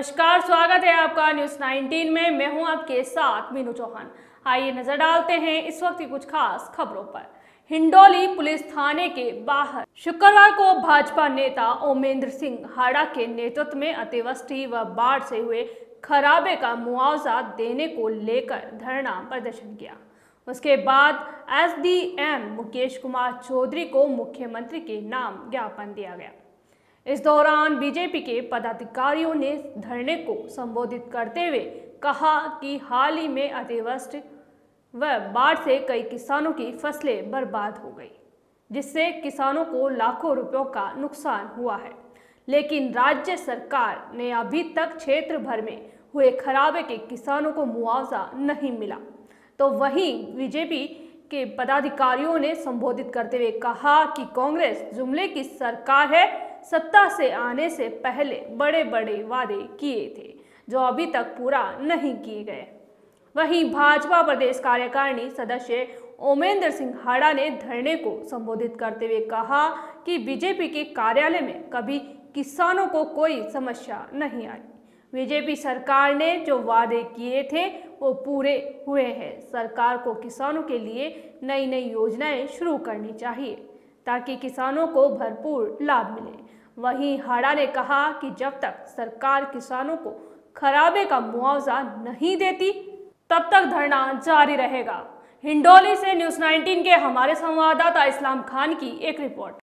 आपका न्यूज़ 19 में। मैं हूँ आपके साथ मीनू चौहान। आइए नज़र डालते हैं इस वक्त की कुछ खास खबरों पर। हिंडोली पुलिस थाने के बाहर। शुक्रवार को भाजपा नेता ओमेंद्र सिंह हाड़ा के नेतृत्व में अतिवृष्टि व बाढ़ से हुए खराबे का मुआवजा देने को लेकर धरना प्रदर्शन किया। उसके बाद एसडीएम मुकेश कुमार चौधरी को मुख्यमंत्री के नाम ज्ञापन दिया गया। इस दौरान बीजेपी के पदाधिकारियों ने धरने को संबोधित करते हुए कहा कि हाल ही में अतिवृष्टि व बाढ़ से कई किसानों की फ़सलें बर्बाद हो गई, जिससे किसानों को लाखों रुपयों का नुकसान हुआ है। लेकिन राज्य सरकार ने अभी तक क्षेत्र भर में हुए खराबे के किसानों को मुआवजा नहीं मिला। तो वहीं बीजेपी के पदाधिकारियों ने संबोधित करते हुए कहा कि कांग्रेस जुमले की सरकार है सत्ता से आने से पहले बड़े बड़े वादे किए थे, जो अभी तक पूरा नहीं किए गए। वहीं भाजपा प्रदेश कार्यकारिणी सदस्य ओमेंद्र सिंह हाड़ा ने धरने को संबोधित करते हुए कहा कि बीजेपी के कार्यालय में कभी किसानों को कोई समस्या नहीं आई। बीजेपी सरकार ने जो वादे किए थे, वो पूरे हुए हैं। सरकार को किसानों के लिए नई नई योजनाएँ शुरू करनी चाहिए, ताकि किसानों को भरपूर लाभ मिले। वहीं हाड़ा ने कहा कि जब तक सरकार किसानों को खराबे का मुआवजा नहीं देती, तब तक धरना जारी रहेगा। हिंडोली से न्यूज़ 19 के हमारे संवाददाता इस्लाम खान की एक रिपोर्ट।